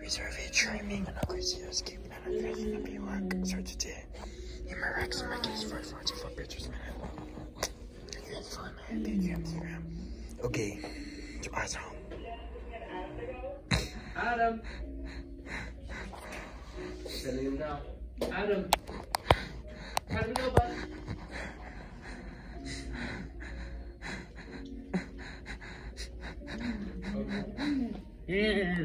Reserve a dreaming and and a dressing up your work. So today, in my racks and my case for 44 pictures minute. Here's for my bedroom Instagram. Okay, to eyes home. Adam. Dali 잘 눌러봐.